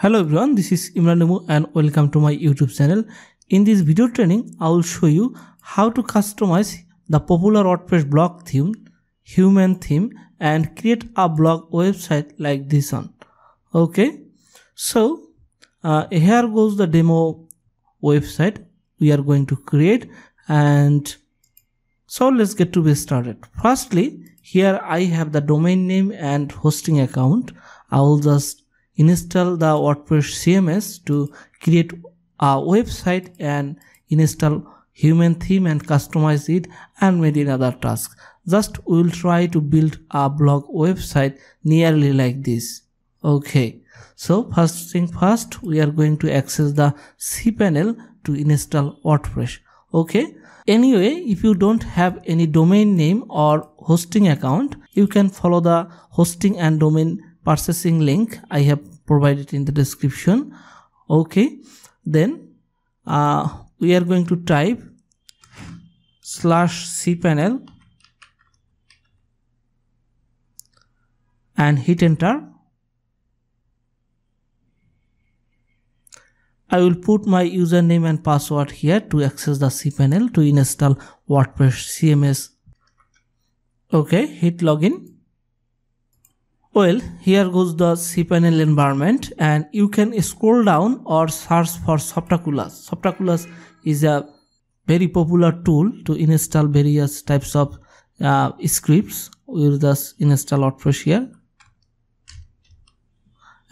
Hello everyone, this is Imran Emu and welcome to my YouTube channel. In this video training, I will show you how to customize the popular WordPress blog theme, Hueman theme and create a blog website like this one. Okay, so uh, here goes the demo website we are going to create and so let's get to be started. Firstly, here I have the domain name and hosting account. I will just install the WordPress CMS to create a website and install Hueman theme and customize it and many other tasks. Just we will try to build a blog website nearly like this. Okay. So first thing first, we are going to access the cPanel to install WordPress. Okay. Anyway, if you don't have any domain name or hosting account, you can follow the hosting and domain purchasing link I have provided in the description okay then uh, we are going to type slash cpanel and hit enter I will put my username and password here to access the cPanel to install WordPress CMS. Okay, hit login. Well, here goes the cPanel environment and you can scroll down or search for Softaculous. Softaculous is a very popular tool to install various types of uh, scripts. We'll just install WordPress here.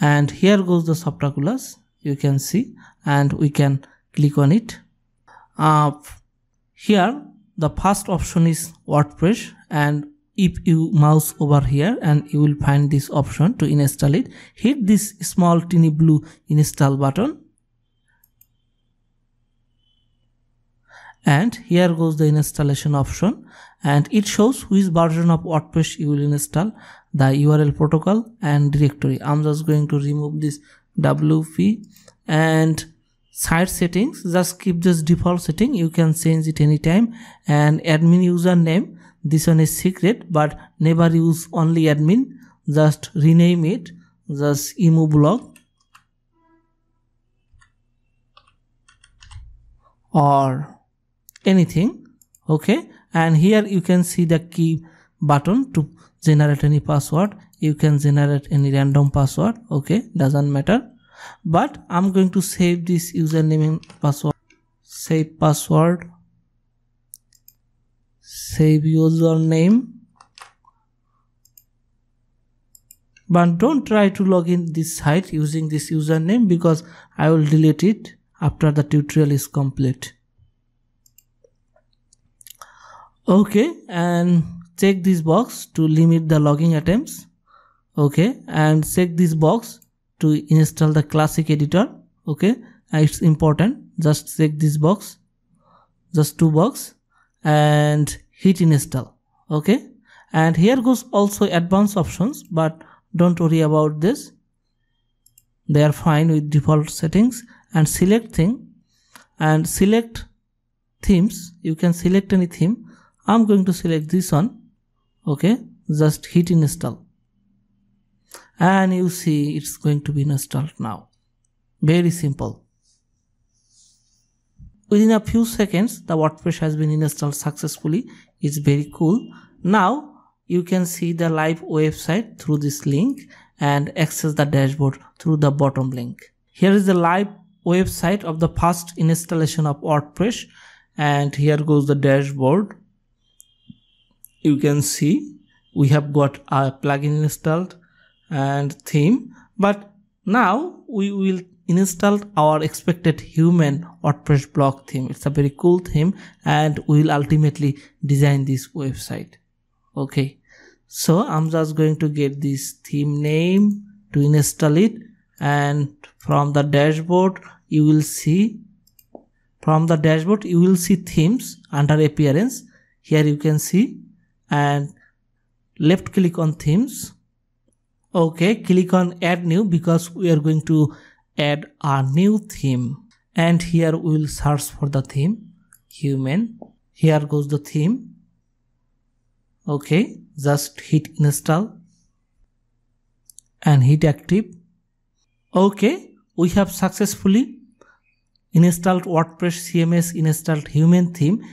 And here goes the Softaculous. You can see and we can click on it. Uh, here the first option is WordPress and if you mouse over here and you will find this option to install it hit this small teeny blue install button. And here goes the installation option. And it shows which version of WordPress you will install the URL protocol and directory. I'm just going to remove this WP and site settings just keep this default setting. You can change it anytime. And admin username this one is secret but never use only admin. Just rename it. Just emo blog. Or anything. Okay? And here you can see the key button to generate any password. You can generate any random password. Okay? Doesn't matter. But i'm going to save this username and password. Save password save username but don't try to log in this site using this username because I will delete it after the tutorial is complete. Okay and check this box to limit the logging attempts. Okay and check this box to install the classic editor. Okay uh, it's important. Just check this box. Just two box. And hit install okay? And here goes also advanced options but don't worry about this. They are fine with default settings and select thing. And select themes you can select any theme. I'm going to select this one okay? Just hit install and you see it's going to be installed now. Very simple within a few seconds the wordpress has been installed successfully. It's very cool. Now you can see the live website through this link and access the dashboard through the bottom link. Here is the live website of the first installation of wordpress. And here goes the dashboard. You can see we have got a plugin installed and theme. But now we will installed our expected Hueman WordPress blog theme. It's a very cool theme and we'll ultimately design this website. Okay. So I'm just going to get this theme name to install it and from the dashboard you will see from the dashboard you will see themes under appearance here you can see and left click on themes okay click on add new because we are going to add a new theme. And here we will search for the theme Hueman. Here goes the theme. Okay just hit install. And hit active. Okay we have successfully installed WordPress CMS installed Hueman theme.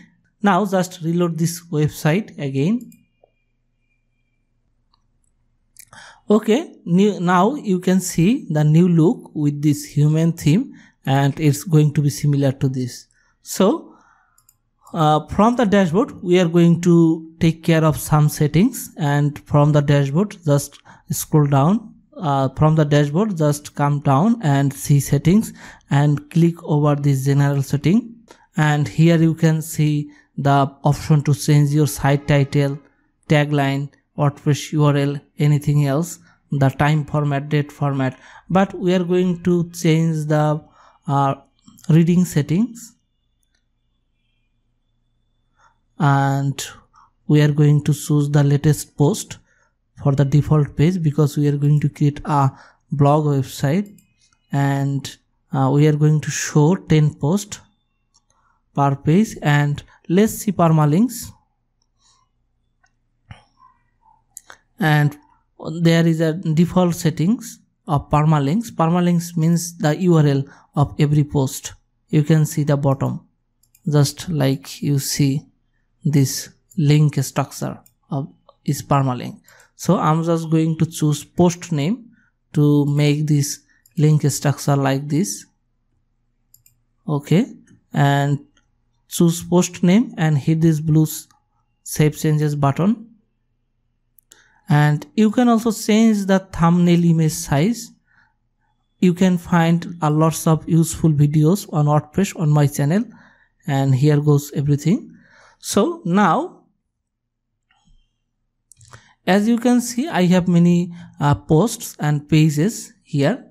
Now just reload this website again. Okay, new, now you can see the new look with this Hueman theme and it's going to be similar to this. So uh, from the dashboard we are going to take care of some settings and from the dashboard just scroll down uh, from the dashboard just come down and see settings and click over this general setting and here you can see the option to change your site title tagline wordpress url anything else the time format date format. But we are going to change the uh, reading settings. And we are going to choose the latest post for the default page because we are going to create a blog website. And uh, we are going to show 10 posts per page and let's see permalinks and there is a default settings of permalinks. Permalinks means the url of every post. You can see the bottom. Just like you see this link structure of is permalink. So i'm just going to choose post name to make this link structure like this. Okay. And choose post name and hit this blue save changes button and you can also change the thumbnail image size. You can find a lots of useful videos on wordpress on my channel. And here goes everything. So now as you can see i have many uh, posts and pages here.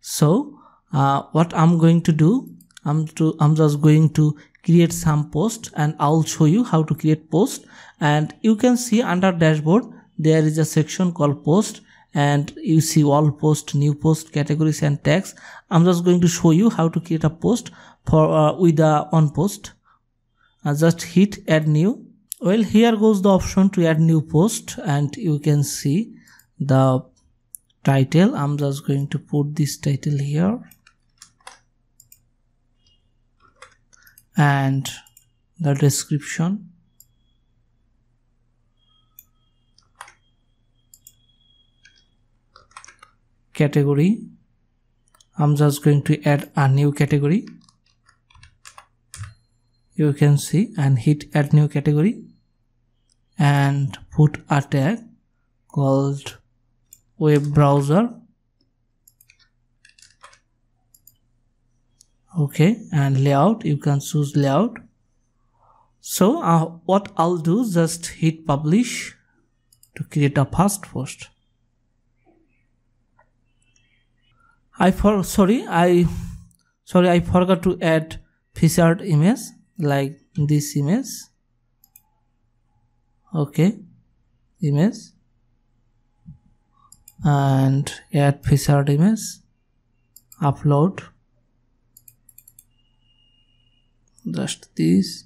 So uh, what i'm going to do i'm to i'm just going to create some post and i'll show you how to create post. And you can see under dashboard there is a section called post and you see all post new post categories and tags. I'm just going to show you how to create a post for uh, with a on post. Uh, just hit add new. Well here goes the option to add new post and you can see the title. I'm just going to put this title here. And the description category. I'm just going to add a new category. You can see and hit add new category and put a tag called web browser. Okay and layout you can choose layout. So uh, what I'll do just hit publish to create a first post I for sorry I sorry I forgot to add featured image like this image. Okay image. And add featured image. Upload. Just this.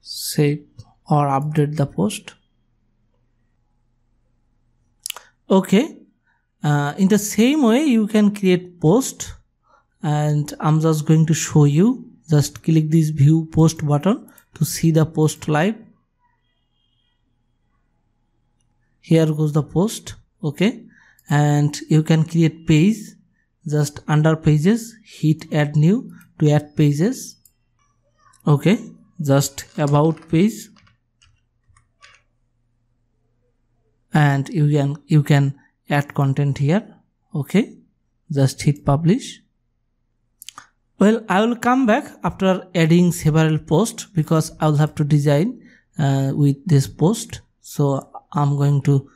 Save or update the post okay. Uh, in the same way you can create post and i'm just going to show you. Just click this view post button to see the post live. Here goes the post. Okay. And you can create page. Just under pages hit add new to add pages. Okay. Just about page and you can you can add content here. Okay. Just hit publish. Well i will come back after adding several posts because i will have to design uh, with this post. So i'm going to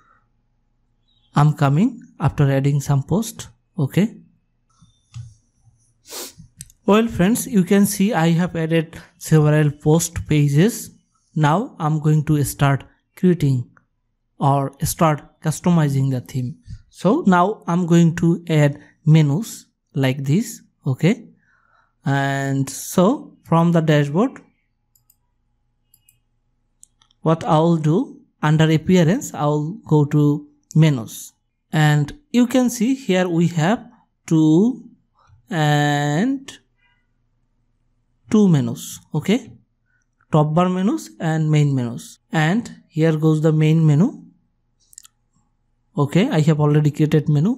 i'm coming after adding some post. Okay. Well friends you can see i have added several post pages. Now i'm going to start creating or start customizing the theme. So now i'm going to add menus like this okay? And so from the dashboard what I'll do under appearance I'll go to menus. And you can see here we have two and two menus okay? Top bar menus and main menus. And here goes the main menu okay i have already created menu.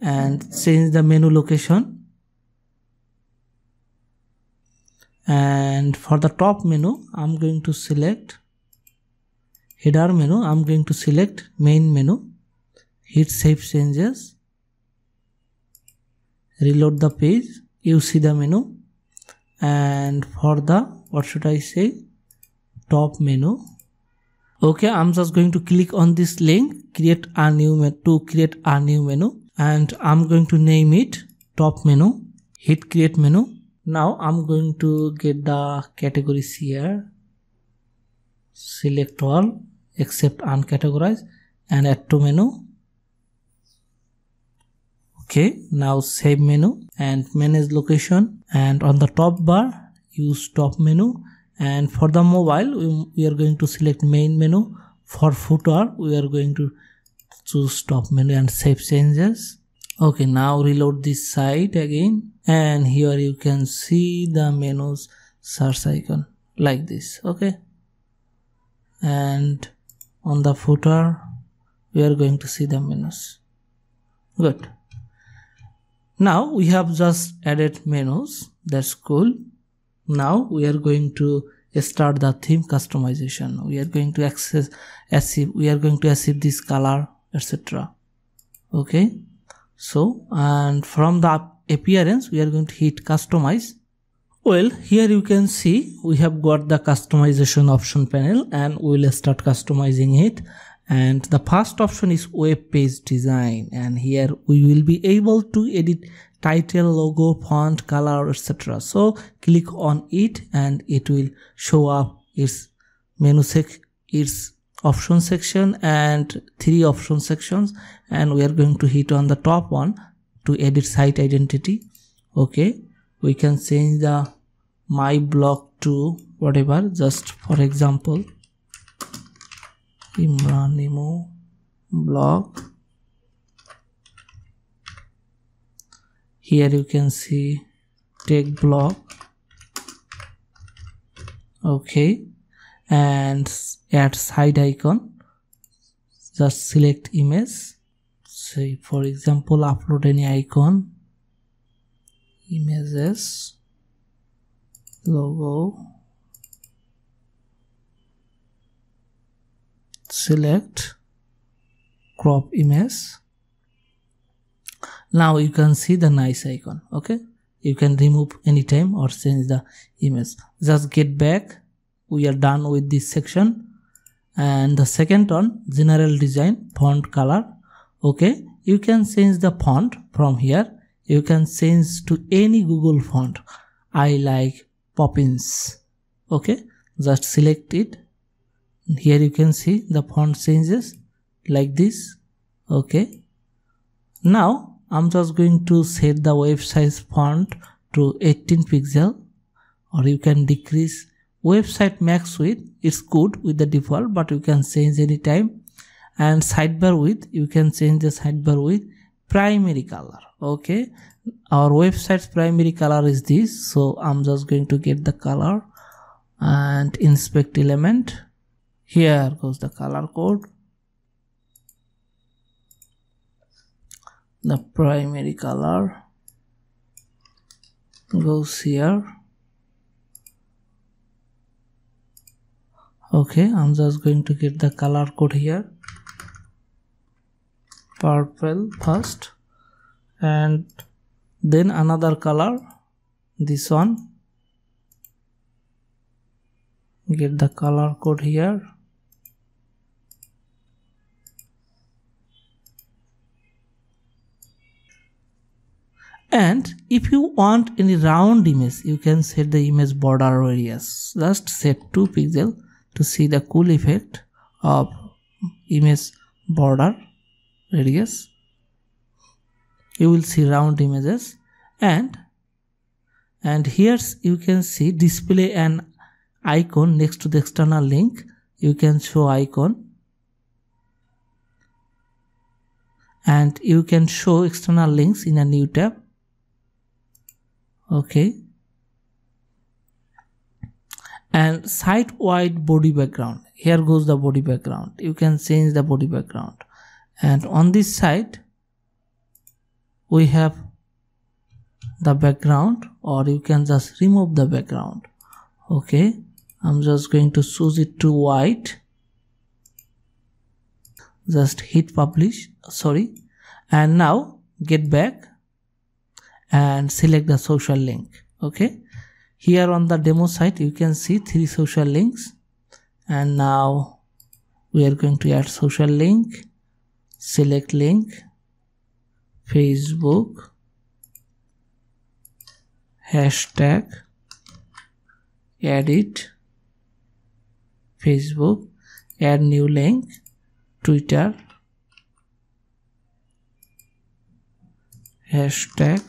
And change the menu location. And for the top menu i'm going to select header menu. I'm going to select main menu. Hit save changes. Reload the page. You see the menu. And for the what should i say? Top menu okay i'm just going to click on this link create a new menu to create a new menu and i'm going to name it top menu hit create menu. Now i'm going to get the categories here. Select all except uncategorized and add to menu. Okay now save menu and manage location. And on the top bar use top menu and for the mobile we are going to select main menu. For footer we are going to choose top menu and save changes. Okay now reload this site again. And here you can see the menus search icon like this okay? And on the footer we are going to see the menus. Good. Now we have just added menus. That's cool now we are going to start the theme customization. We are going to access achieve we are going to achieve this color etc okay? So and from the appearance we are going to hit customize. Well here you can see we have got the customization option panel and we will start customizing it. And the first option is web page design. And here we will be able to edit title logo font color etc so click on it and it will show up its menu sec its option section and three option sections. And we are going to hit on the top one to edit site identity. Okay. We can change the my blog to whatever. Just for example imranimo blog here you can see take block. Okay. And add side icon. Just select image. Say for example upload any icon. Images. Logo. Select. Crop image now you can see the nice icon okay? You can remove anytime or change the image. Just get back. We are done with this section. And the second one general design font color okay? You can change the font from here. You can change to any google font. I like poppins okay? Just select it. Here you can see the font changes like this okay? Now i'm just going to set the web size font to 18 pixel or you can decrease website max width. It's good with the default but you can change anytime. And sidebar width you can change the sidebar width primary color okay? Our website's primary color is this so i'm just going to get the color and inspect element. Here goes the color code the primary color goes here. Okay i'm just going to get the color code here. Purple first. And then another color this one. Get the color code here and if you want any round image you can set the image border radius. Just set 2 pixel to see the cool effect of image border radius. You will see round images. And and here you can see display an icon next to the external link. You can show icon. And you can show external links in a new tab okay. And site wide body background. Here goes the body background. You can change the body background. And on this side we have the background or you can just remove the background. Okay. I'm just going to choose it to white. Just hit publish. Sorry. And now get back and select the social link. Okay? Here on the demo site you can see three social links. And now we are going to add social link select link facebook hashtag edit facebook add new link twitter hashtag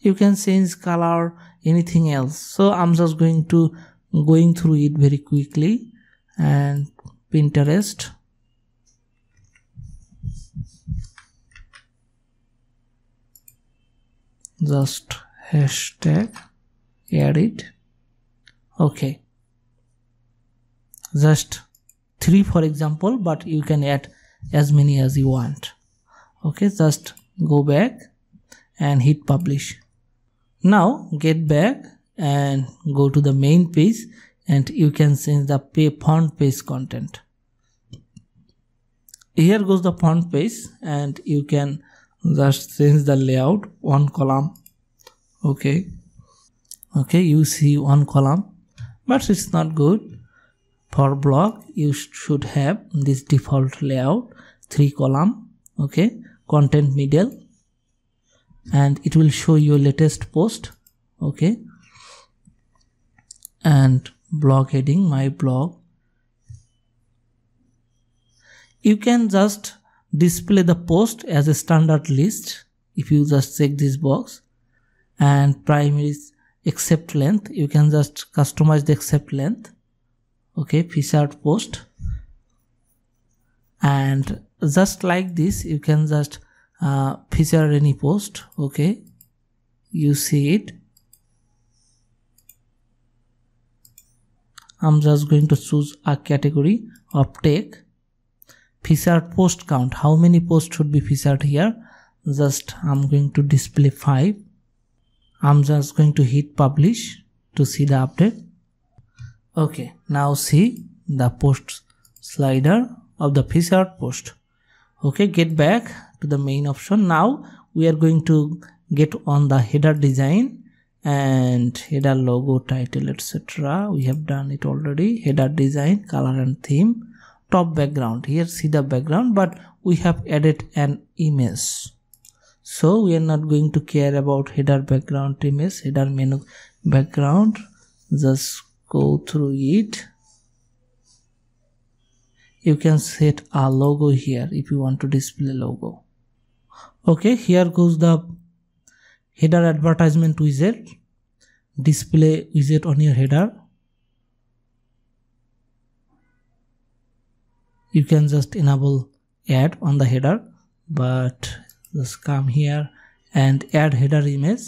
you can change color anything else. So i'm just going to going through it very quickly and pinterest. Just hashtag add it. Okay. Just three for example but you can add as many as you want. Okay just go back and hit publish now get back and go to the main page and you can change the pay font page content. Here goes the font page and you can just change the layout one column. Okay. Okay you see one column but it's not good. For blog you should have this default layout three column. Okay. Content middle and it will show your latest post okay? And blog heading my blog. You can just display the post as a standard list if you just check this box. And primary accept length you can just customize the accept length okay? Featured post. And just like this you can just uh, feature any post? Okay. You see it. I'm just going to choose a category of featured post count. How many posts should be featured here? Just I'm going to display 5 I'm just going to hit publish to see the update. Okay now see the post slider of the featured post. Okay get back to the main option. Now we are going to get on the header design and header logo title etc we have done it already. Header design color and theme. Top background. Here see the background but we have added an image. So we are not going to care about header background image header menu background. Just go through it. You can set a logo here if you want to display logo okay here goes the header advertisement widget display widget on your header. You can just enable add on the header but just come here and add header image.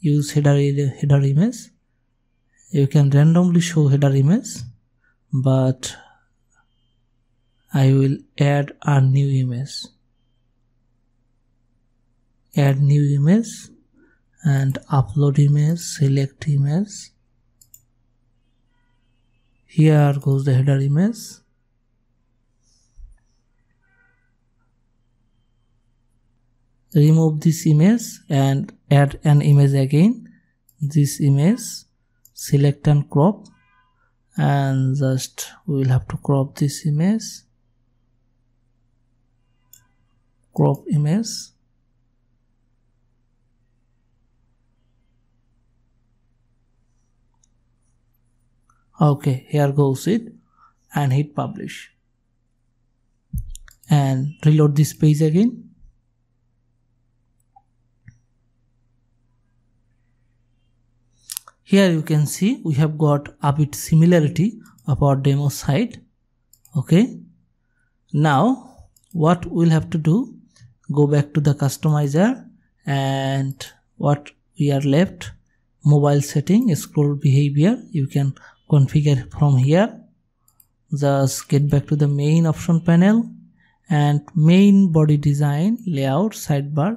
Use header header image. You can randomly show header image but I will add a new image add new image and upload image select image here goes the header image remove this image and add an image again. This image select and crop. And just we will have to crop this image crop image okay here goes it and hit publish. And reload this page again. Here you can see we have got a bit similarity of our demo site. Okay. Now what we'll have to do go back to the customizer and what we are left mobile setting scroll behavior. You can configure from here. Just get back to the main option panel and main body design layout sidebar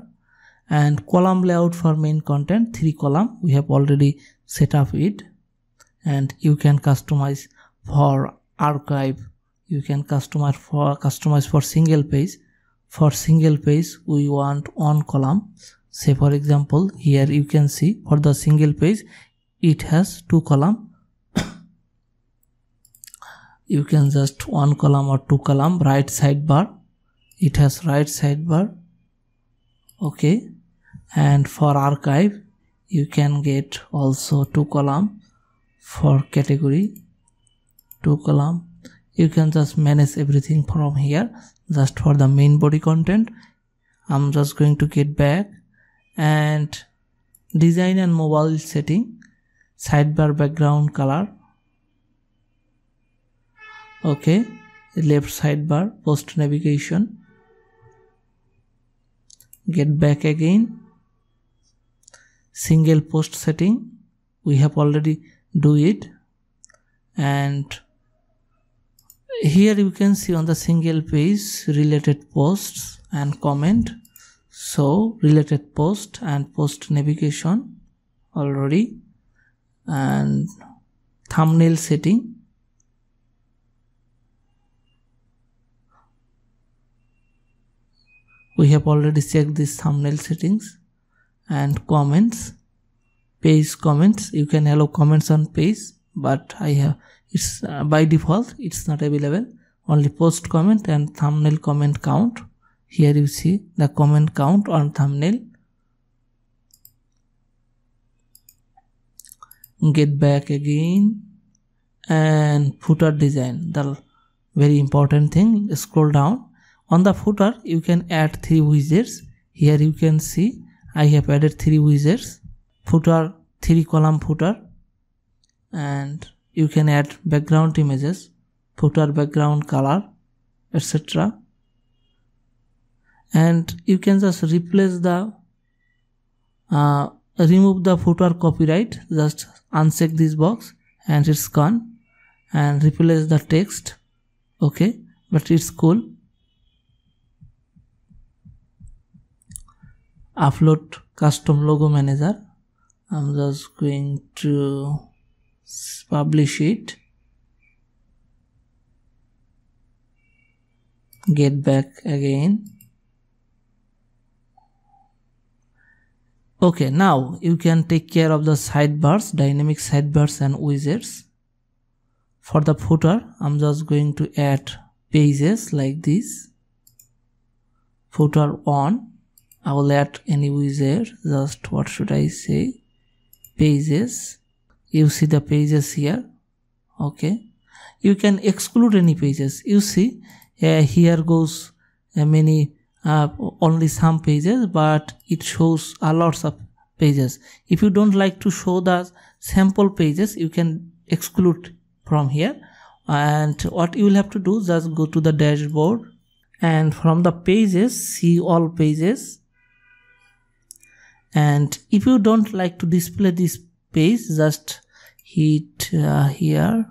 and column layout for main content three column. We have already set up it. And you can customize for archive. You can customize for customize for single page. For single page we want one column. Say for example here you can see for the single page it has two column you can just one column or two column right sidebar. It has right sidebar. Okay. And for archive you can get also two column for category two column. You can just manage everything from here just for the main body content. I'm just going to get back. And design and mobile setting sidebar background color okay. Left sidebar post navigation. Get back again. Single post setting. We have already do it. And here you can see on the single page related posts and comment. So related post and post navigation already. And thumbnail setting we have already checked these thumbnail settings and comments page comments. You can allow comments on page but i have it's uh, by default it's not available. Only post comment and thumbnail comment count. Here you see the comment count on thumbnail. Get back again and footer design. The very important thing scroll down on the footer you can add three widgets here you can see i have added three widgets footer three column footer. And you can add background images footer background color etc and you can just replace the uh, remove the footer copyright. Just uncheck this box and it's gone. And replace the text. Okay but it's cool upload custom logo manager. I'm just going to publish it. Get back again. Okay now you can take care of the sidebars dynamic sidebars and widgets. For the footer i'm just going to add pages like this. Footer on i will add any widget just what should i say? Pages. You see the pages here. Okay. You can exclude any pages. You see uh, here goes uh, many uh, only some pages but it shows a lots of pages. If you don't like to show the sample pages you can exclude from here. And what you will have to do just go to the dashboard and from the pages see all pages and if you don't like to display this page just hit uh, here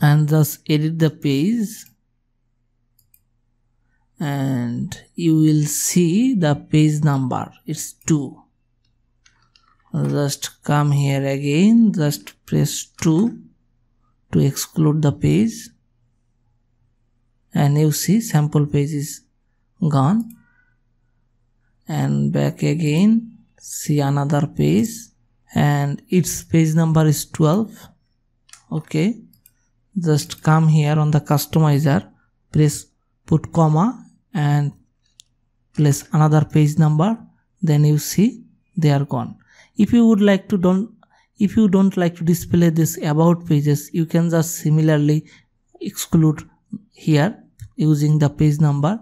and just edit the page. And you will see the page number. It's 2 just come here again. Just press 2 to exclude the page. And you see sample page is gone. And back again see another page. And its page number is 12 okay. Just come here on the customizer. Press put comma and place another page number. Then you see they are gone. If you would like to don't if you don't like to display this about pages you can just similarly exclude here using the page number.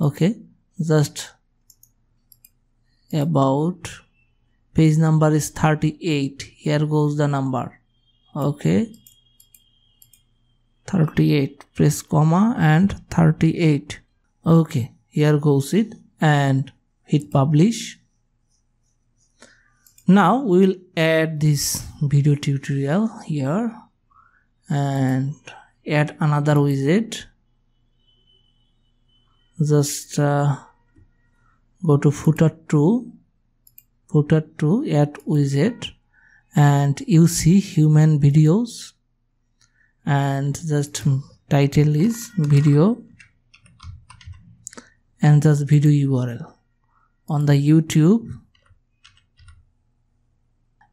Okay. Just about page number is 38 here goes the number. Okay. 38 press comma and 38 okay. Here goes it and hit publish. Now we will add this video tutorial here and add another widget. Just uh, go to footer 2 footer 2 at widget and you see Hueman videos. And just title is video. And just video url on the youtube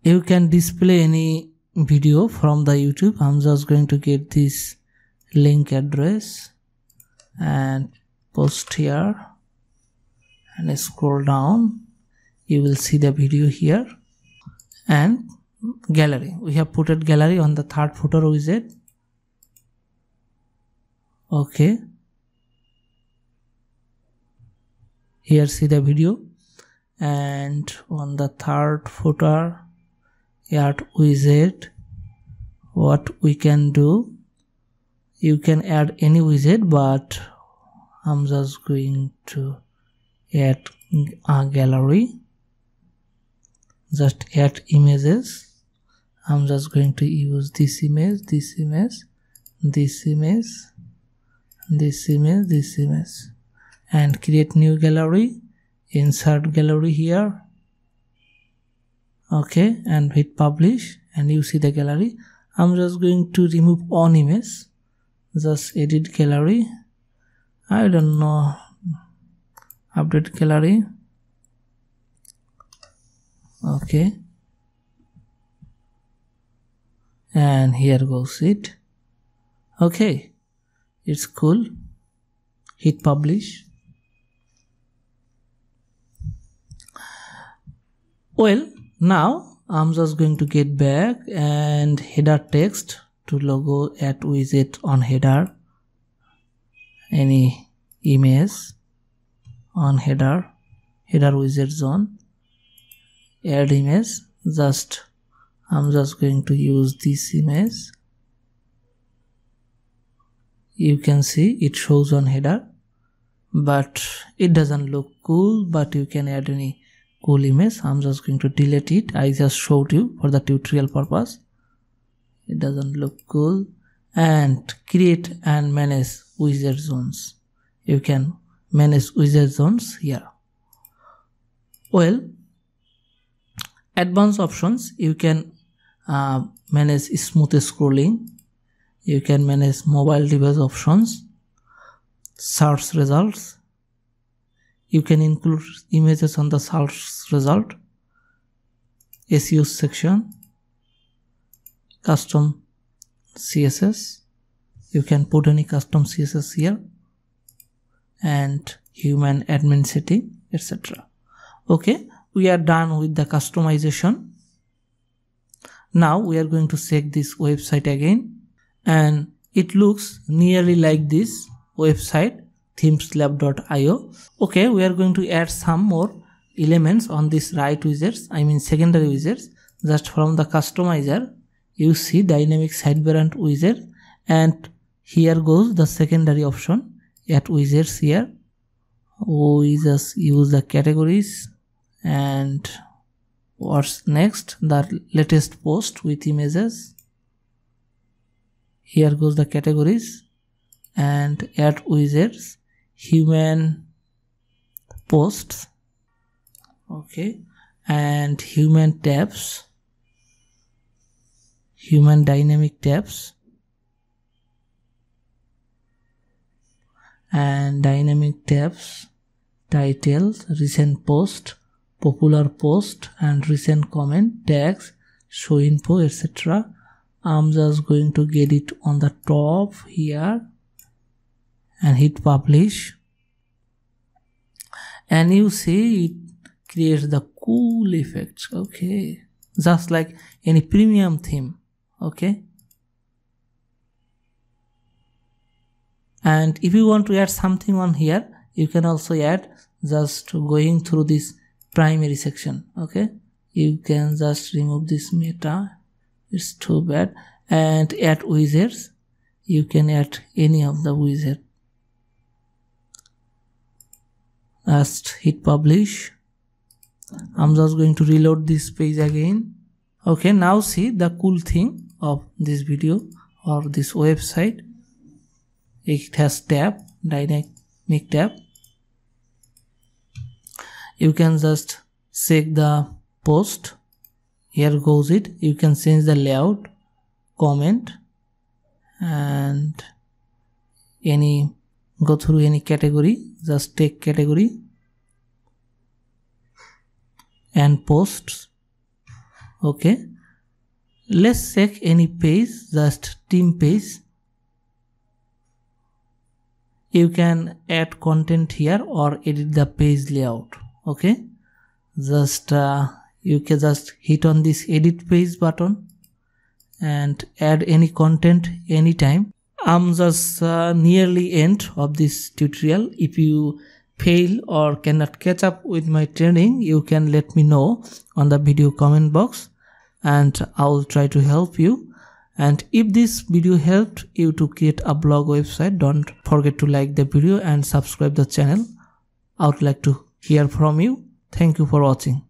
you can display any video from the youtube. I'm just going to get this link address and post here and scroll down you will see the video here and gallery. We have put it gallery on the third footer widget okay. Here see the video. And on the third footer add widget what we can do? You can add any widget but I'm just going to add a gallery. Just add images. I'm just going to use this image this image this image this image this image. And create new gallery. Insert gallery here. Okay and hit publish and you see the gallery. I'm just going to remove one image just edit gallery. I don't know update gallery. Okay. And here goes it. Okay. It's cool. Hit publish. Well now I'm just going to get back and header text to logo at widget on header. Any image on header header widget zone. Add image just I'm just going to use this image. You can see it shows on header but it doesn't look cool but you can add any cool image. I'm just going to delete it. I just showed you for the tutorial purpose. It doesn't look cool. And create and manage widget zones. You can manage widget zones here. Well advanced options you can uh, manage smooth scrolling. You can manage mobile device options search results. You can include images on the search result SEO section custom CSS you can put any custom CSS here and Hueman admin setting etc okay we are done with the customization. Now we are going to check this website again and it looks nearly like this website themeslab.io okay we are going to add some more elements on this right widgets i mean secondary widgets just from the customizer. You see dynamic sidebar and widget and here goes the secondary option at widgets here we just use the categories. And what's next? The latest post with images. Here goes the categories. And at widgets Hueman posts. Okay. And Hueman tabs. Hueman dynamic tabs and dynamic tabs titles recent post popular post and recent comment tags show info etc I'm just going to get it on the top here. And hit publish. And you see it creates the cool effects. Okay. Just like any premium theme. Okay and if you want to add something on here you can also add just going through this primary section okay? You can just remove this meta. It's too bad. And add wizards. You can add any of the widget just hit publish. I'm just going to reload this page again. Okay now see the cool thing of this video or this website it has tab dynamic tab you can just check the post. Here goes it. You can change the layout comment and any go through any category. Just take category and posts. Okay. Let's check any page just team page you can add content here or edit the page layout. Okay? Just uh, you can just hit on this edit page button and add any content anytime. I'm just uh, nearly end of this tutorial. If you fail or cannot catch up with my training you can let me know on the video comment box and i'll try to help you and if this video helped you to create a blog website don't forget to like the video and subscribe the channel. I would like to hear from you. Thank you for watching